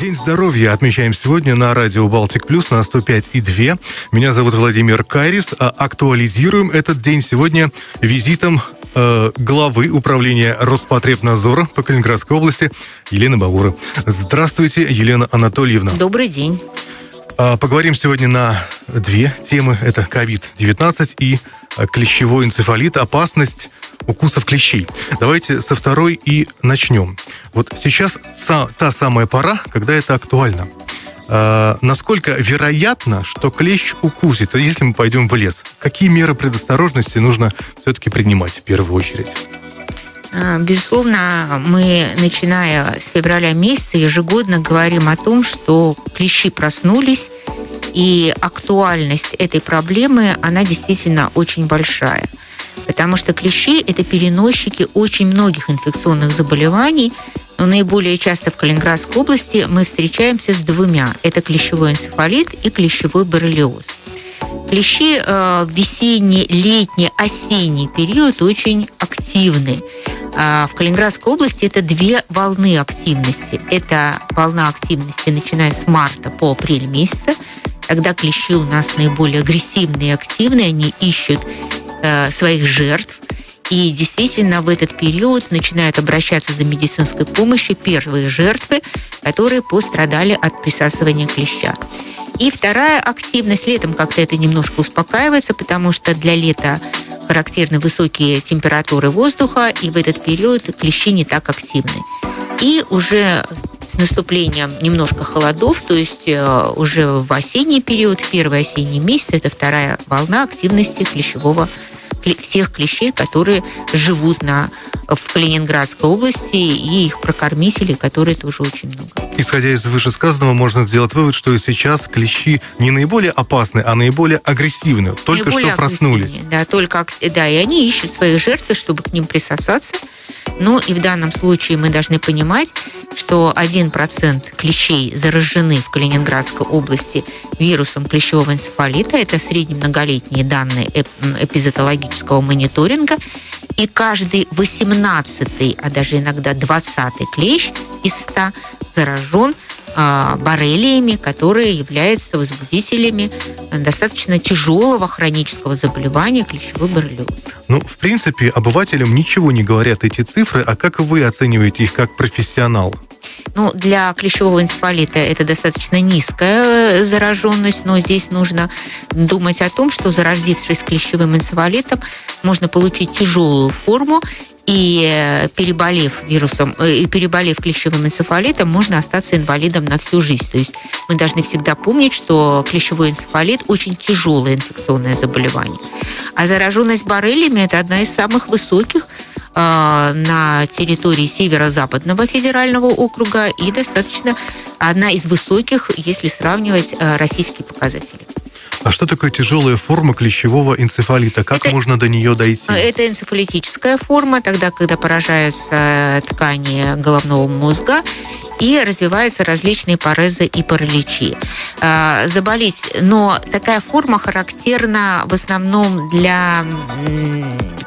День здоровья отмечаем сегодня на радио Балтик Плюс на 105 и 2. Меня зовут Владимир Кайрис. А актуализируем этот день сегодня визитом э, главы управления Роспотребнадзора по Калининградской области Елены Баура. Здравствуйте, Елена Анатольевна. Добрый день. А, поговорим сегодня на две темы. Это COVID-19 и э, клещевой энцефалит, опасность укусов клещей. Давайте со второй и начнем. Вот сейчас та самая пора, когда это актуально. А, насколько вероятно, что клещ укусит, если мы пойдем в лес? Какие меры предосторожности нужно все-таки принимать в первую очередь? А, безусловно, мы, начиная с февраля месяца, ежегодно говорим о том, что клещи проснулись, и актуальность этой проблемы, она действительно очень большая. Потому что клещи – это переносчики очень многих инфекционных заболеваний, но наиболее часто в Калининградской области мы встречаемся с двумя. Это клещевой энцефалит и клещевой боррелиоз. Клещи э, в весенний, летний, осенний период очень активны. Э, в Калининградской области это две волны активности. Это волна активности, начиная с марта по апрель месяца. Тогда клещи у нас наиболее агрессивные и активные. Они ищут своих жертв. И действительно в этот период начинают обращаться за медицинской помощью первые жертвы, которые пострадали от присасывания клеща. И вторая активность летом как-то это немножко успокаивается, потому что для лета характерны высокие температуры воздуха, и в этот период клещи не так активны. И уже с наступлением немножко холодов, то есть э, уже в осенний период, первый осенний месяц, это вторая волна активности клещевого всех клещей, которые живут на, в Калининградской области, и их прокормителей, которые тоже очень много. Исходя из вышесказанного, можно сделать вывод, что сейчас клещи не наиболее опасны, а наиболее агрессивны. Только наиболее что проснулись. Да, только, да, и они ищут своих жертв, чтобы к ним присосаться. Ну и в данном случае мы должны понимать, что 1% клещей заражены в Калининградской области вирусом клещевого энцефалита. Это среднемноголетние данные эпизотологического мониторинга. И каждый 18 а даже иногда 20 клещ из 100 заражен боррелиями, которые являются возбудителями достаточно тяжелого хронического заболевания клещевой боррелиоз. Ну, в принципе, обывателям ничего не говорят эти цифры, а как вы оцениваете их как профессионал? Ну, для клещевого энцефалита это достаточно низкая зараженность, но здесь нужно думать о том, что заразившись клещевым энцефалитом, можно получить тяжелую форму, и э, переболев вирусом, э, и переболев клещевым энцефалитом, можно остаться инвалидом на всю жизнь. То есть мы должны всегда помнить, что клещевой энцефалит очень тяжелое инфекционное заболевание. А зараженность боррелиями – это одна из самых высоких э, на территории северо-западного федерального округа и достаточно одна из высоких, если сравнивать российские показатели. А что такое тяжелая форма клещевого энцефалита? Как это, можно до нее дойти? Это энцефалитическая форма, тогда, когда поражаются ткани головного мозга и развиваются различные парезы и параличи. А, заболеть, но такая форма характерна в основном для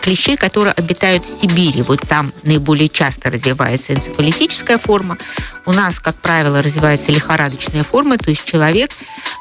клещей, которые обитают в Сибири. Вот там наиболее часто развивается энцефалитическая форма. У нас, как правило, развивается лихорадочная форма, то есть человек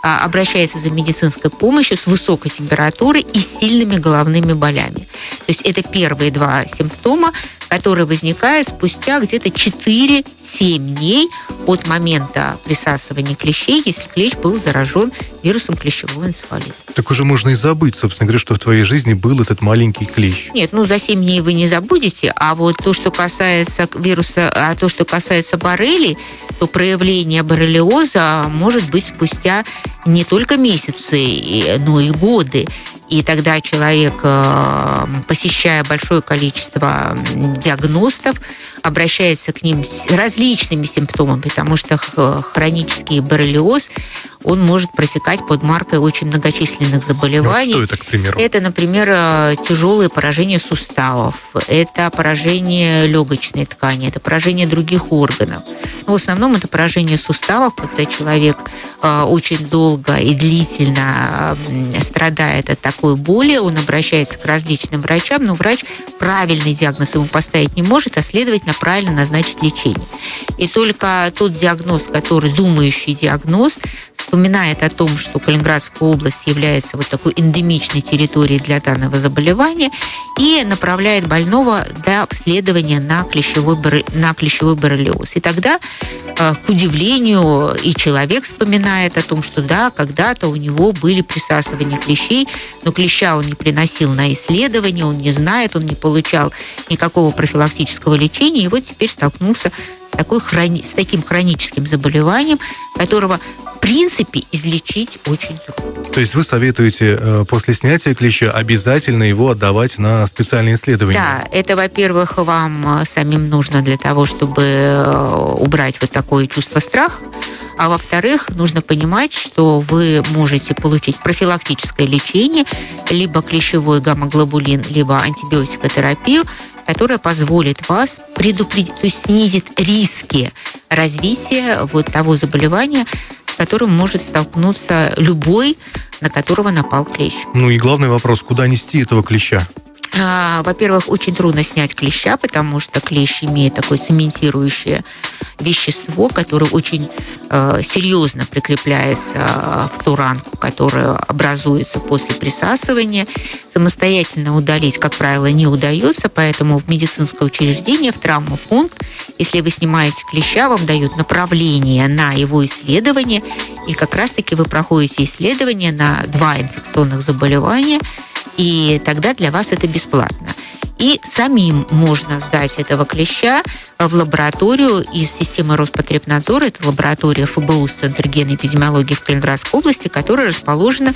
а, обращается за медицинской помощью с высокой температурой и сильными головными болями. То есть это первые два симптома, которые возникают спустя где-то 4-7 дней от момента присасывания клещей, если клещ был заражен вирусом клещевого энцефалита. Так уже можно и забыть, собственно говоря, что в твоей жизни был этот маленький клещ. Нет, ну за 7 дней вы не забудете, а вот то, что касается вируса, а то, что касается боррелий, то проявление боррелиоза может быть спустя не только месяцы, но и годы. И тогда человек, э, посещая большое количество диагностов, обращается к ним с различными симптомами, потому что хронический боррелиоз, он может протекать под маркой очень многочисленных заболеваний. Ну, что это, к примеру? Это, например, э, тяжелые поражения суставов, это поражение легочной ткани, это поражение других органов. Но в основном это поражение суставов, когда человек э, очень долго и длительно страдает от такой боли, он обращается к различным врачам, но врач правильный диагноз ему поставить не может, а следовательно правильно назначить лечение. И только тот диагноз, который думающий диагноз, вспоминает о том, что Калининградская область является вот такой эндемичной территорией для данного заболевания и направляет больного для обследования на клещевой, на клещевой боррелиоз. И тогда, э, к удивлению, и человек вспоминает о том, что да, когда-то у него были присасывания клещей, но клеща он не приносил на исследование, он не знает, он не получал никакого профилактического лечения, и вот теперь столкнулся такой хрони... с таким хроническим заболеванием, которого в принципе излечить очень трудно. То есть вы советуете э, после снятия клеща обязательно его отдавать на специальные исследования? Да, это, во-первых, вам э, самим нужно для того, чтобы э, убрать вот такое чувство страха, а во-вторых, нужно понимать, что вы можете получить профилактическое лечение, либо клещевой гамма-глобулин, либо антибиотикотерапию, которая позволит вас предупредить, то есть снизит риски развития вот того заболевания, с которым может столкнуться любой, на которого напал клещ. Ну и главный вопрос, куда нести этого клеща? А, во-первых, очень трудно снять клеща, потому что клещ имеет такое цементирующее вещество, которое очень э, серьезно прикрепляется э, в ту ранку, которая образуется после присасывания. Самостоятельно удалить, как правило, не удается, поэтому в медицинское учреждение, в травмопункт, если вы снимаете клеща, вам дают направление на его исследование, и как раз-таки вы проходите исследование на два инфекционных заболевания, и тогда для вас это бесплатно. И самим можно сдать этого клеща в лабораторию из системы Роспотребнадзора. Это лаборатория ФБУ, Центр генной эпидемиологии в Калининградской области, которая расположена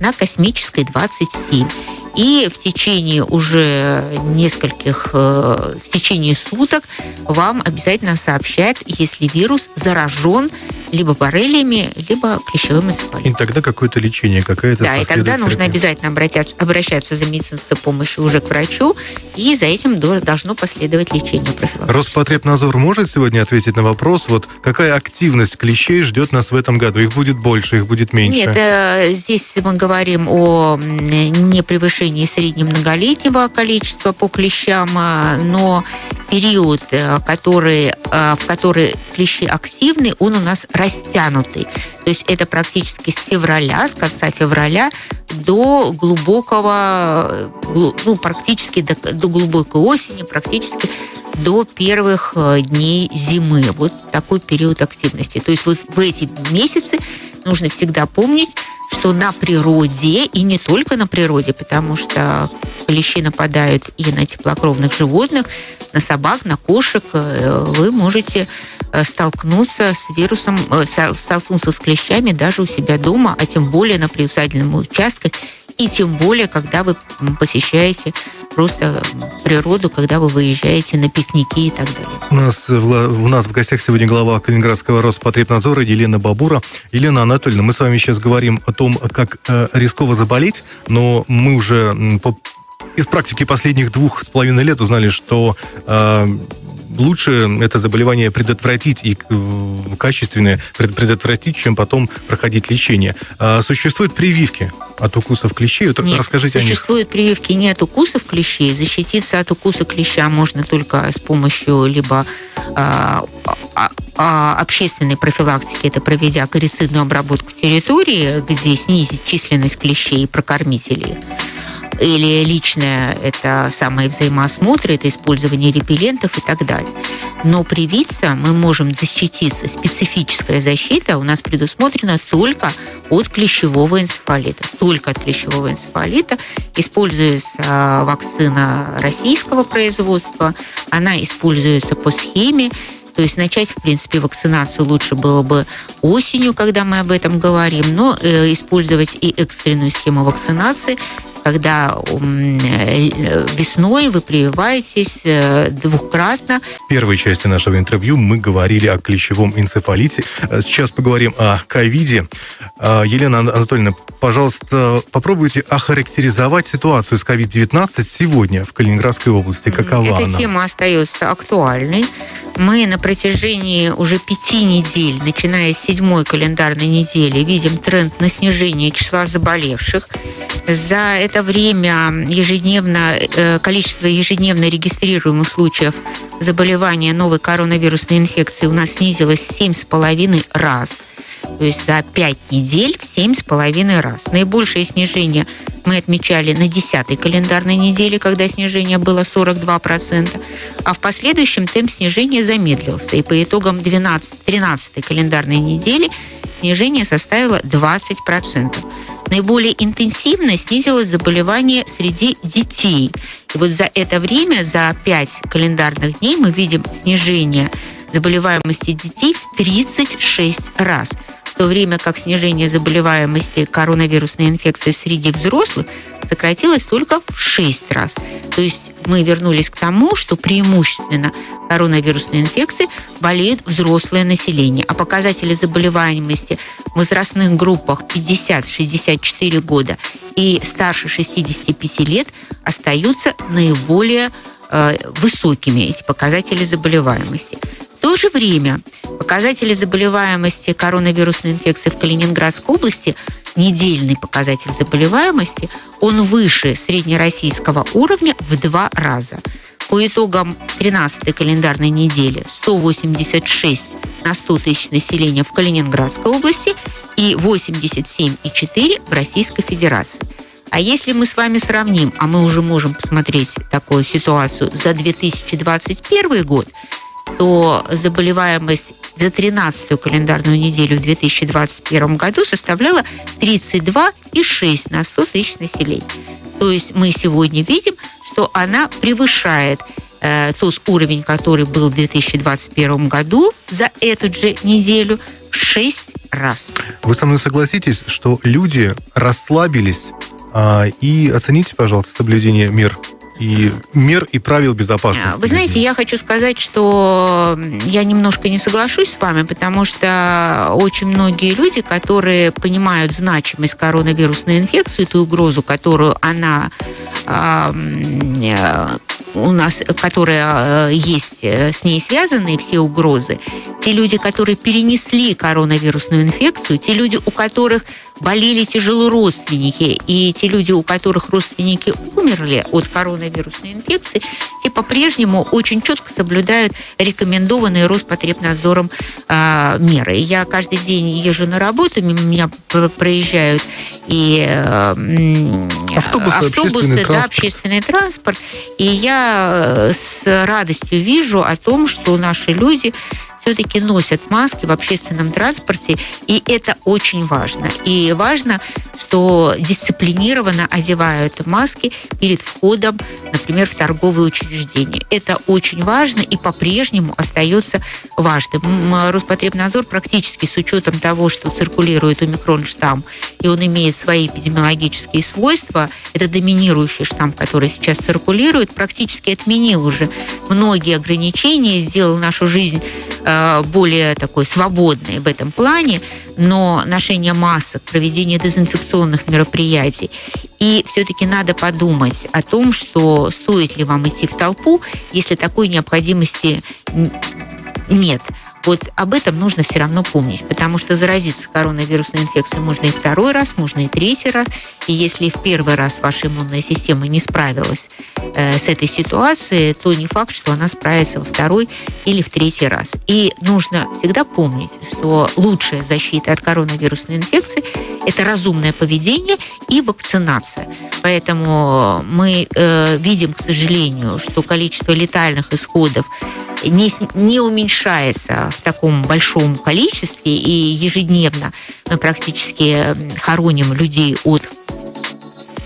на Космической 27. И в течение уже нескольких, э, в течение суток вам обязательно сообщают, если вирус заражен либо боррелиями, либо клещевым энцефалитом. И тогда какое-то лечение, какая-то Да, и тогда нужно обязательно обратиться, обращаться за медицинской помощью уже к врачу, и за этим должно последовать лечение Роспотребнадзор может сегодня ответить на вопрос, вот какая активность клещей ждет нас в этом году? Их будет больше, их будет меньше? Нет, э, здесь мы говорим о непревышении среднемноголетнего количества по клещам, а, но период, э, который, э, в который клещи активны, он у нас растянутый. То есть это практически с февраля, с конца февраля до глубокого, ну, практически до, до глубокой осени, практически до первых дней зимы. Вот такой период активности. То есть вот в эти месяцы нужно всегда помнить, что на природе, и не только на природе, потому что клещи нападают и на теплокровных животных, на собак, на кошек, э, вы можете э, столкнуться с вирусом, э, столкнуться с клещами даже у себя дома, а тем более на приусадебном участке, и тем более, когда вы посещаете просто природу, когда вы выезжаете на пикники и так далее. У нас, у нас в гостях сегодня глава Калининградского Роспотребнадзора Елена Бабура. Елена Анатольевна, мы с вами сейчас говорим о том, как э, рисково заболеть, но мы уже из практики последних двух с половиной лет узнали, что э, лучше это заболевание предотвратить и э, качественное предотвратить, чем потом проходить лечение. А существуют прививки от укусов клещей? Вот Нет, расскажите о них. Существуют прививки не от укусов клещей. Защититься от укуса клеща можно только с помощью либо а, а, а, общественной профилактики, это проведя корицидную обработку территории, где снизить численность клещей и прокормителей, или личное, это самые взаимоосмотры, это использование репеллентов и так далее. Но привиться мы можем защититься. Специфическая защита у нас предусмотрена только от клещевого энцефалита. Только от клещевого энцефалита используется вакцина российского производства. Она используется по схеме то есть начать, в принципе, вакцинацию лучше было бы осенью, когда мы об этом говорим, но э, использовать и экстренную схему вакцинации когда э, весной вы прививаетесь э, двукратно. В первой части нашего интервью мы говорили о клещевом энцефалите. Э, сейчас поговорим о ковиде. Елена Анатольевна, пожалуйста, попробуйте охарактеризовать ситуацию с COVID-19 сегодня в Калининградской области. Какова Эта она? тема остается актуальной. Мы на протяжении уже пяти недель, начиная с седьмой календарной недели, видим тренд на снижение числа заболевших. За это время ежедневно, э, количество ежедневно регистрируемых случаев заболевания новой коронавирусной инфекции у нас снизилось в 7,5 раз. То есть за 5 недель в 7,5 раз. Наибольшее снижение мы отмечали на 10 календарной неделе, когда снижение было 42%, а в последующем темп снижения замедлился. И по итогам 12-13 календарной недели снижение составило 20%. Наиболее интенсивно снизилось заболевание среди детей. И вот за это время, за 5 календарных дней мы видим снижение заболеваемости детей в 36 раз – то время как снижение заболеваемости коронавирусной инфекцией среди взрослых сократилось только в 6 раз. То есть мы вернулись к тому, что преимущественно коронавирусной инфекцией болеют взрослое население, а показатели заболеваемости в возрастных группах 50-64 года и старше 65 лет остаются наиболее э, высокими эти показатели заболеваемости. То же время показатели заболеваемости коронавирусной инфекцией в Калининградской области, недельный показатель заболеваемости, он выше среднероссийского уровня в два раза. По итогам 13-й календарной недели 186 на 100 тысяч населения в Калининградской области и 87,4 в Российской Федерации. А если мы с вами сравним, а мы уже можем посмотреть такую ситуацию за 2021 год, то заболеваемость за 13-ю календарную неделю в 2021 году составляла 32,6 на 100 тысяч населения. То есть мы сегодня видим, что она превышает э, тот уровень, который был в 2021 году за эту же неделю в 6 раз. Вы со мной согласитесь, что люди расслабились а, и оцените, пожалуйста, соблюдение мер и мер и правил безопасности. Вы знаете, я хочу сказать, что я немножко не соглашусь с вами, потому что очень многие люди, которые понимают значимость коронавирусной инфекции, ту угрозу, которую она э, у нас, которая э, есть э, с ней связаны, все угрозы, те люди, которые перенесли коронавирусную инфекцию, те люди, у которых болели тяжело родственники, и те люди, у которых родственники умерли от коронавирусной инфекции, те по-прежнему очень четко соблюдают рекомендованные Роспотребнадзором э, меры. Я каждый день езжу на работу, мимо меня проезжают и э, автобусы, автобусы общественный, да, транспорт. общественный транспорт, и я э, с радостью вижу о том, что наши люди все-таки носят маски в общественном транспорте, и это очень важно. И важно, что дисциплинированно одевают маски перед входом, например, в торговые учреждения. Это очень важно и по-прежнему остается важным. Роспотребнадзор практически с учетом того, что циркулирует омикрон штамм, и он имеет свои эпидемиологические свойства, это доминирующий штамм, который сейчас циркулирует, практически отменил уже многие ограничения, сделал нашу жизнь более такой свободной в этом плане, но ношение масок, проведение дезинфекционных мероприятий. И все-таки надо подумать о том, что стоит ли вам идти в толпу, если такой необходимости нет. Вот об этом нужно все равно помнить, потому что заразиться коронавирусной инфекцией можно и второй раз, можно и третий раз. И если в первый раз ваша иммунная система не справилась э, с этой ситуацией, то не факт, что она справится во второй или в третий раз. И нужно всегда помнить, что лучшая защита от коронавирусной инфекции – это разумное поведение и вакцинация. Поэтому мы э, видим, к сожалению, что количество летальных исходов не, не уменьшается в таком большом количестве, и ежедневно мы практически хороним людей от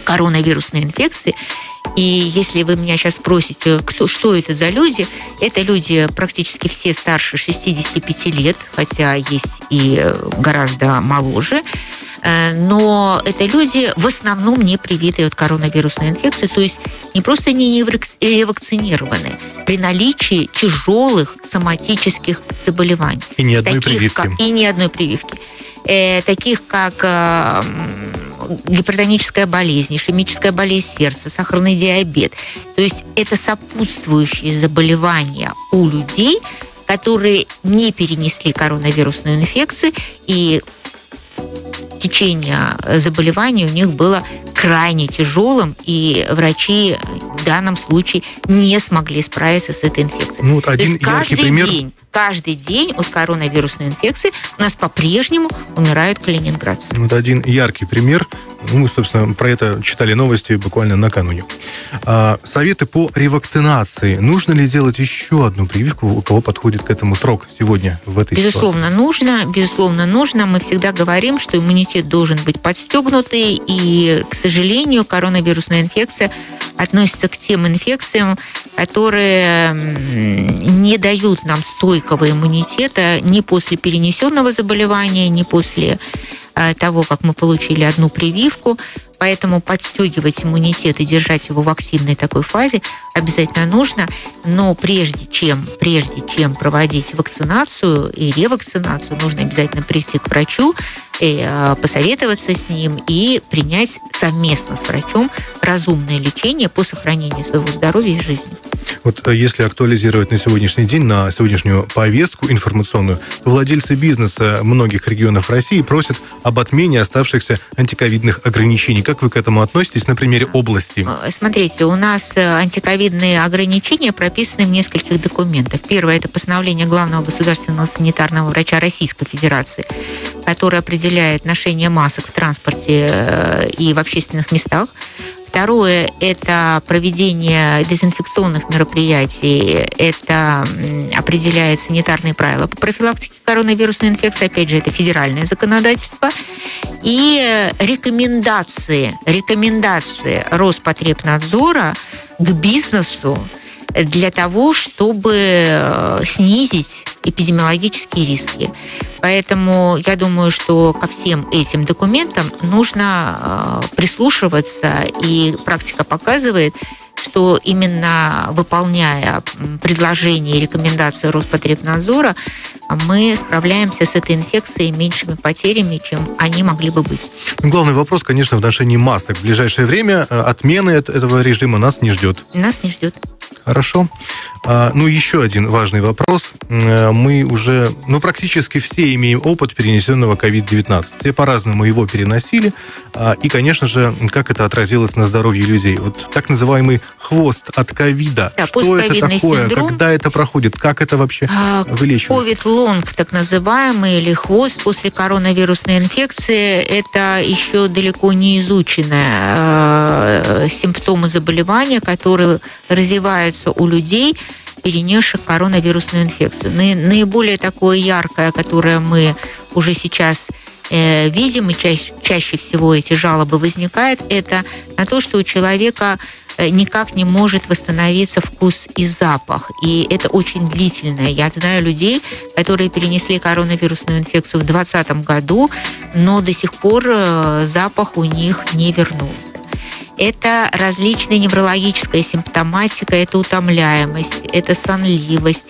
коронавирусной инфекции. И если вы меня сейчас спросите, кто, что это за люди, это люди практически все старше 65 лет, хотя есть и гораздо моложе. Э, но это люди в основном не привитые от коронавирусной инфекции, то есть не просто не ревакцинированы при наличии тяжелых соматических заболеваний. И ни одной таких, прививки. Как, и ни одной прививки. Э, таких как э, гипертоническая болезнь, ишемическая болезнь сердца, сахарный диабет. То есть это сопутствующие заболевания у людей, которые не перенесли коронавирусную инфекцию и течение заболевания у них было крайне тяжелым, и врачи в данном случае не смогли справиться с этой инфекцией. Ну, вот один каждый пример... день, каждый день от коронавирусной инфекции у нас по-прежнему умирают калининградцы. Вот один яркий пример мы, собственно, про это читали новости буквально накануне. А, советы по ревакцинации. Нужно ли делать еще одну прививку, у кого подходит к этому срок сегодня в этой Безусловно, ситуации? нужно. Безусловно, нужно. Мы всегда говорим, что иммунитет должен быть подстегнутый, и, к сожалению, коронавирусная инфекция относится к тем инфекциям, которые не дают нам стойкого иммунитета ни после перенесенного заболевания, ни после того, как мы получили одну прививку. Поэтому подстегивать иммунитет и держать его в активной такой фазе обязательно нужно. Но прежде чем, прежде чем проводить вакцинацию и ревакцинацию, нужно обязательно прийти к врачу, э, посоветоваться с ним и принять совместно с врачом разумное лечение по сохранению своего здоровья и жизни. Вот э, если актуализировать на сегодняшний день, на сегодняшнюю повестку информационную, то владельцы бизнеса многих регионов России просят об отмене оставшихся антиковидных ограничений. Как вы к этому относитесь на примере области? Э, смотрите, у нас э, антиковидные ограничения прописаны в нескольких документах. Первое – это постановление главного государственного санитарного врача Российской Федерации, которое определяет ношение масок в транспорте и в общественных местах. Второе – это проведение дезинфекционных мероприятий. Это определяет санитарные правила по профилактике коронавирусной инфекции. Опять же, это федеральное законодательство. И рекомендации, рекомендации Роспотребнадзора к бизнесу для того, чтобы э, снизить эпидемиологические риски. Поэтому я думаю, что ко всем этим документам нужно э, прислушиваться, и практика показывает, что именно выполняя предложения и рекомендации Роспотребнадзора, мы справляемся с этой инфекцией меньшими потерями, чем они могли бы быть. Главный вопрос, конечно, в отношении масок. В ближайшее время э, отмены этого режима нас не ждет. Нас не ждет. Хорошо. А, ну, еще один важный вопрос. Э, мы уже, ну, практически все имеем опыт перенесенного COVID-19. Все по-разному его переносили. А, и, конечно же, как это отразилось на здоровье людей. Вот так называемый хвост от ковида. Да, Что это такое? Синдром. Когда это проходит? Как это вообще а, вылечивается? COVID-лонг, так называемый, или хвост после коронавирусной инфекции, это еще далеко не изученные э, симптомы заболевания, которые развиваются у людей перенесших коронавирусную инфекцию. Наиболее такое яркое, которое мы уже сейчас э, видим, и чаще, чаще всего эти жалобы возникают, это на то, что у человека э, никак не может восстановиться вкус и запах. И это очень длительное. Я знаю людей, которые перенесли коронавирусную инфекцию в 2020 году, но до сих пор э, запах у них не вернулся это различная неврологическая симптоматика, это утомляемость, это сонливость,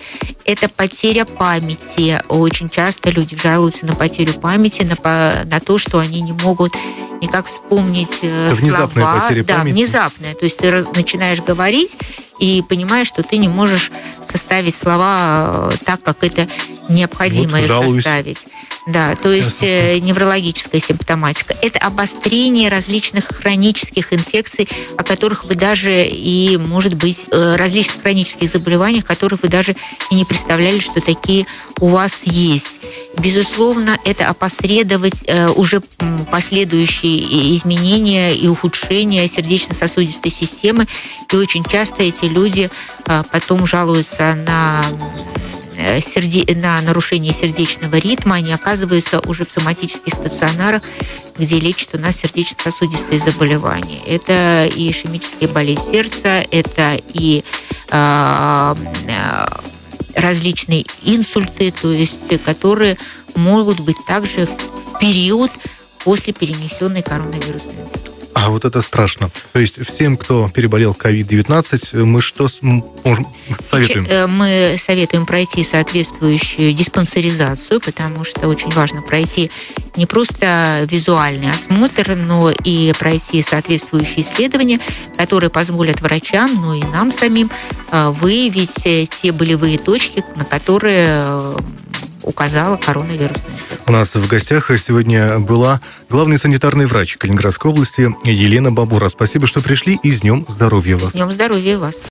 это потеря памяти. Очень часто люди жалуются на потерю памяти, на, на то, что они не могут никак вспомнить э, внезапная слова. Потеря да, памяти. внезапная. То есть ты начинаешь говорить и понимаешь, что ты не можешь составить слова э, так, как это необходимо вот, их составить. Да, то есть э, неврологическая симптоматика. Это обострение различных хронических инфекций, о которых вы даже и, может быть, э, различных хронических заболеваний, которых вы даже и не представляли, что такие у вас есть. Безусловно, это опосредовать э, уже последующие изменения и ухудшения сердечно-сосудистой системы. И очень часто эти люди потом жалуются на Э, на нарушение сердечного ритма, они оказываются уже в соматических стационарах, где лечат у нас сердечно-сосудистые заболевания. Это и ишемические болезни сердца, это и э, э, различные инсульты, то есть которые могут быть также в период после перенесенной коронавирусной инфекции. А вот это страшно. То есть всем, кто переболел COVID-19, мы что можем советуем? Э, мы советуем пройти соответствующую диспансеризацию, потому что очень важно пройти не просто визуальный осмотр, но и пройти соответствующие исследования, которые позволят врачам, но и нам самим э, выявить э, те болевые точки, на которые указала коронавирусная У нас в гостях сегодня была главный санитарный врач Калининградской области Елена Бабура. Спасибо, что пришли, и с Днем здоровья вас. С Днем здоровья вас.